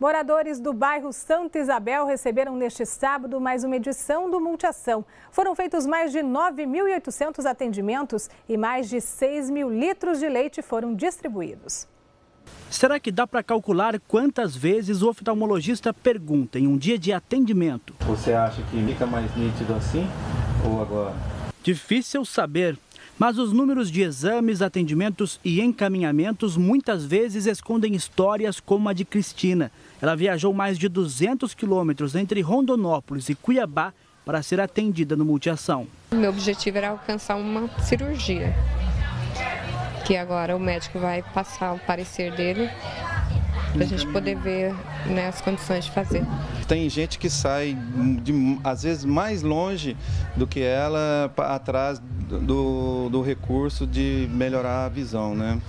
Moradores do bairro Santa Isabel receberam neste sábado mais uma edição do Multiação. Foram feitos mais de 9.800 atendimentos e mais de 6 mil litros de leite foram distribuídos. Será que dá para calcular quantas vezes o oftalmologista pergunta em um dia de atendimento? Você acha que fica mais nítido assim ou agora? Difícil saber. Mas os números de exames, atendimentos e encaminhamentos muitas vezes escondem histórias como a de Cristina. Ela viajou mais de 200 quilômetros entre Rondonópolis e Cuiabá para ser atendida no Multiação. Meu objetivo era alcançar uma cirurgia, que agora o médico vai passar o parecer dele para a gente poder ver né, as condições de fazer. Tem gente que sai, de, às vezes, mais longe do que ela, atrás do, do recurso de melhorar a visão, né?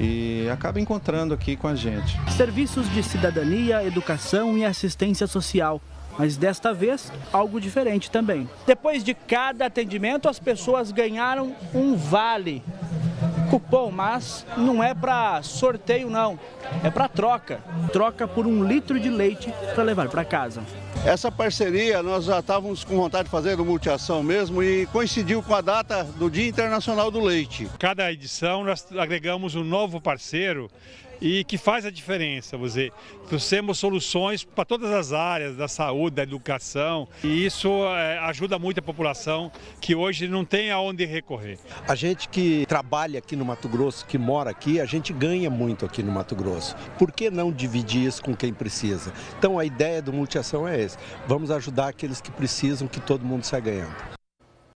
e acaba encontrando aqui com a gente. Serviços de cidadania, educação e assistência social. Mas desta vez, algo diferente também. Depois de cada atendimento, as pessoas ganharam um vale cupom, mas não é para sorteio não, é para troca. Troca por um litro de leite para levar para casa. Essa parceria nós já estávamos com vontade de fazer no Multiação mesmo e coincidiu com a data do Dia Internacional do Leite. Cada edição nós agregamos um novo parceiro e que faz a diferença. Você trouxemos soluções para todas as áreas da saúde, da educação e isso é, ajuda muito a população que hoje não tem aonde recorrer. A gente que trabalha aqui no Mato Grosso, que mora aqui, a gente ganha muito aqui no Mato Grosso. Por que não dividir isso com quem precisa? Então a ideia do Multiação é essa. Vamos ajudar aqueles que precisam, que todo mundo sai ganhando.